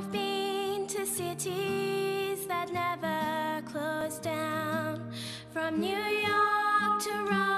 I've been to cities that never close down, from New York to Rome.